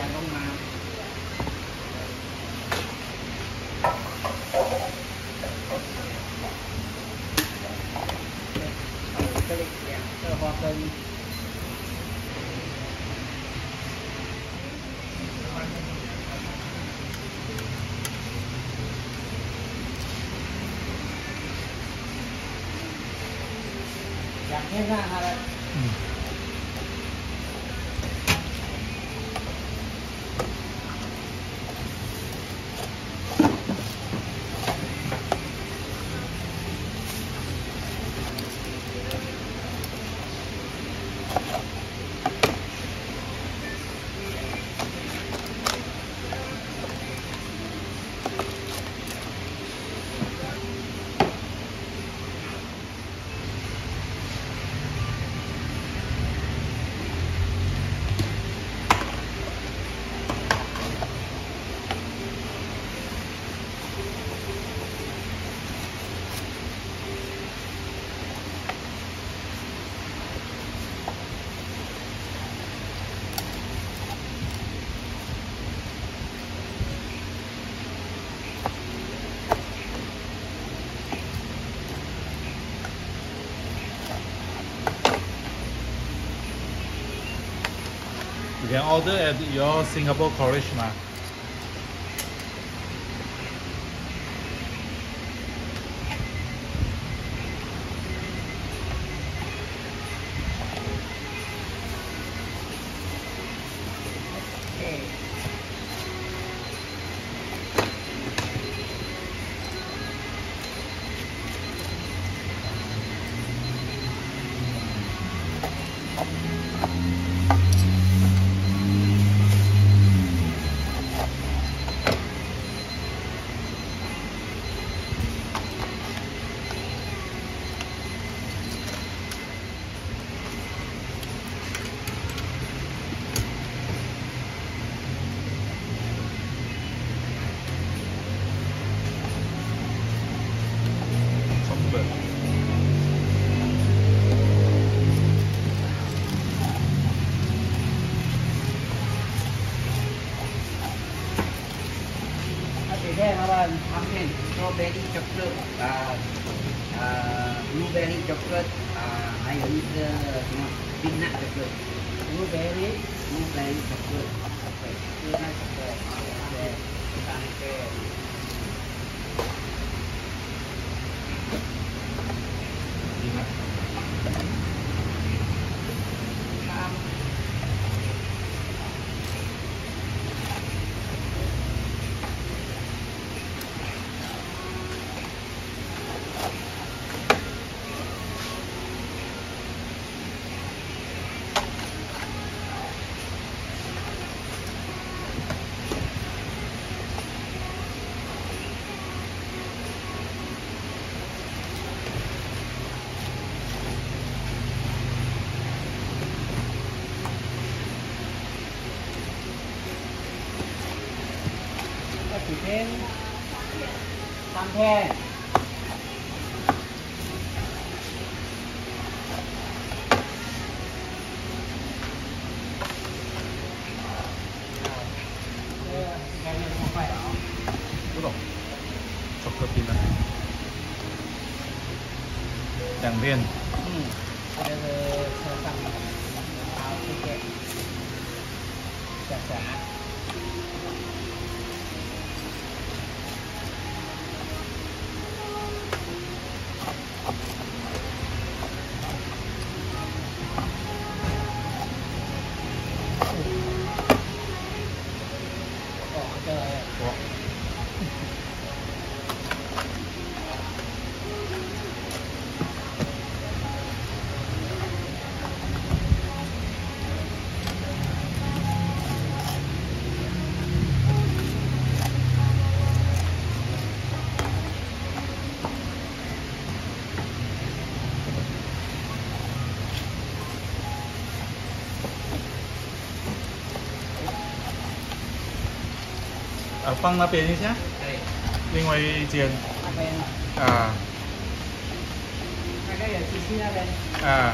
bây giờ con cái lịch hoa cân Dạ, thế ra hà đấy.，you can order at your Singapore 嘛。again naman pumpkin strawberry chocolate uh, uh, blueberry chocolate uh, ayun is the peanut chocolate. Blueberry blueberry chocolate. Okay peanut chocolate. Okay okay đến tam khe đảng viên. Ừ. sẽ tặng áo phương tiện trả trả 呃，放那边一下，对，另外一间那边啊那个有机器那边。啊，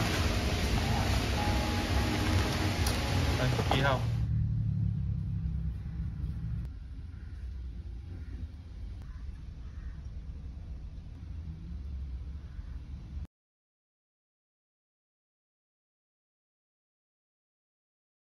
来一号。